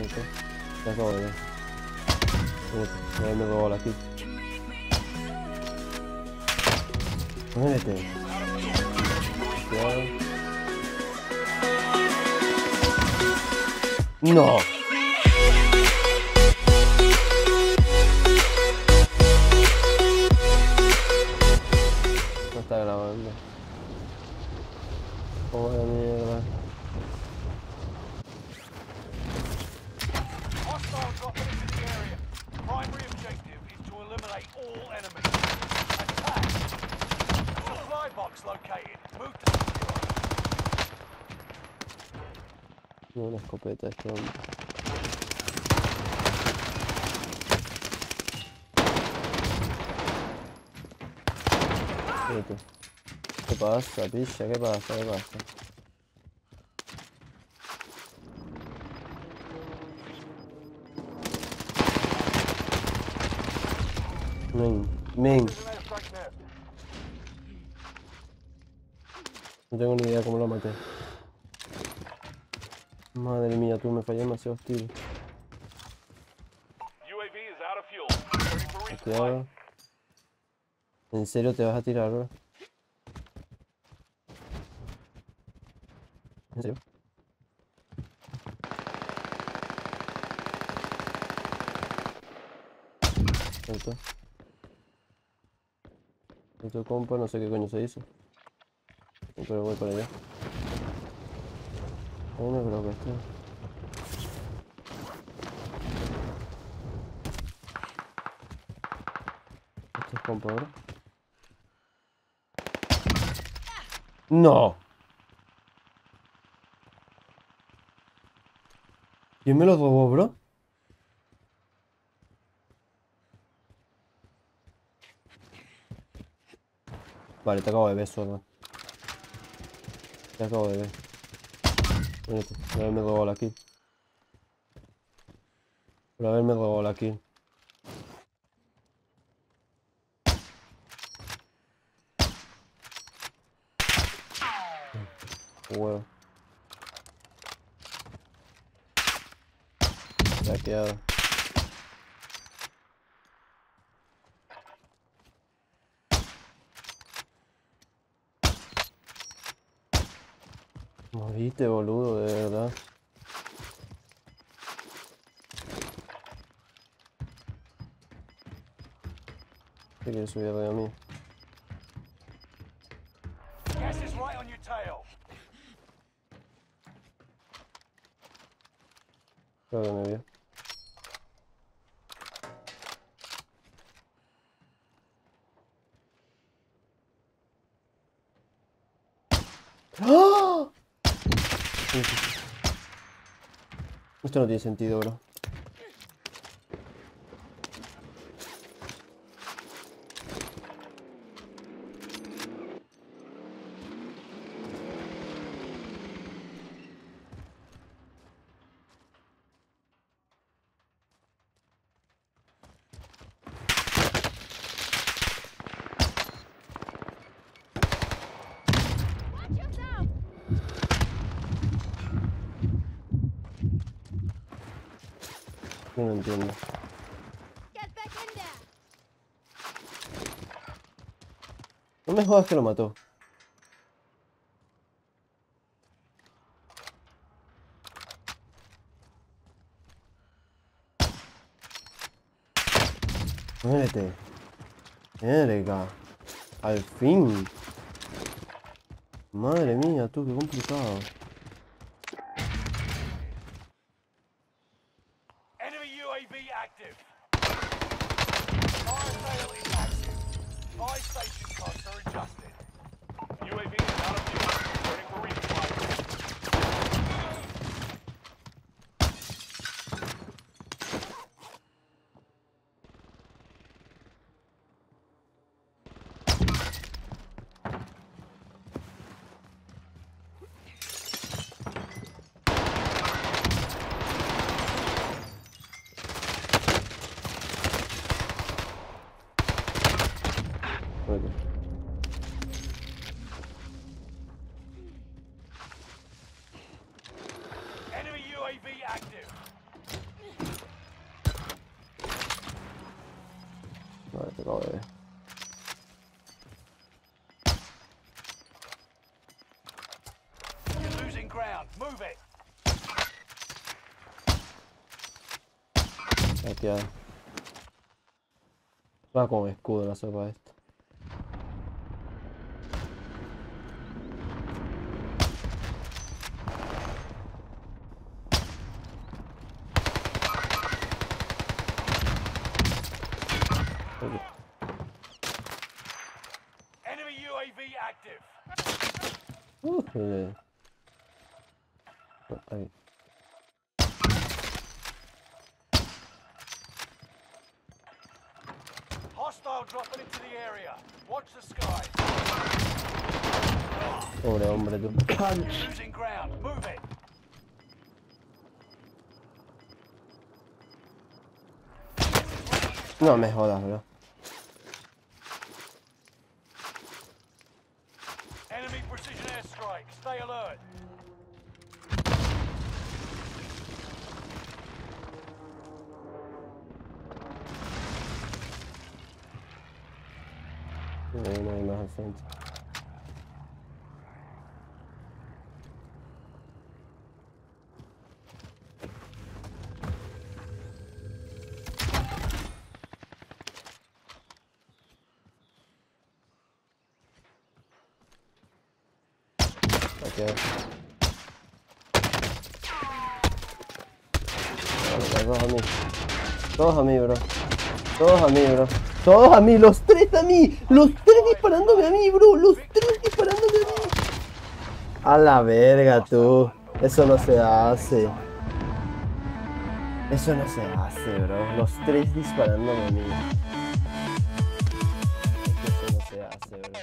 Perfecto. Ya acabo de me robó la. No. No está grabando. Oh, Box escopeta Move to Non è copete, è clone. Vedi. Che passa, piscia, che passa, che passa. Men, men. No tengo ni idea cómo lo maté. Madre mía, tú me fallé demasiado hostil. Cuidado. ¿En serio te vas a tirar, bro? ¿En serio? Perfecto. Esto compa, no sé qué coño se hizo. Pero voy para allá. Ahí no creo que esté. Esto es compa, bro. ¡No! ¿Quién me lo robó, bro? Vale, te acabo de ver, sorda. Te acabo de ver. Mírate, por haberme robado la kill. Por haberme robado la kill. Huevo. Saqueado. Moriste, boludo, de verdad. ¿Qué quieres subir de a mí? Creo que me vio. Esto no tiene sentido, bro. Yo no entiendo. No me jodas que lo mató. Muérete. Verga. Al fin. Madre mía, tú, qué complicado. Active. Fire sale active. Buy station costs are adjusted. ground. Move it. Mä tiedä. Rakomi kuulemassa vaihtaa. Enemy UAV active. Ooh but Hostile dropping into the area. Watch the sky. Oh, they're on with a good punch. Losing ground. Move it. No, me jodas, bro. Hay más al frente. Ok. Vale, Todos a mí. Bro. A mí, bro. Todos a mí, los tres a mí. Los tres disparándome a mí, bro. Los tres disparándome a mí. A la verga, tú. Eso no se hace. Eso no se hace, bro. Los tres disparándome a mí. Eso no se hace, bro.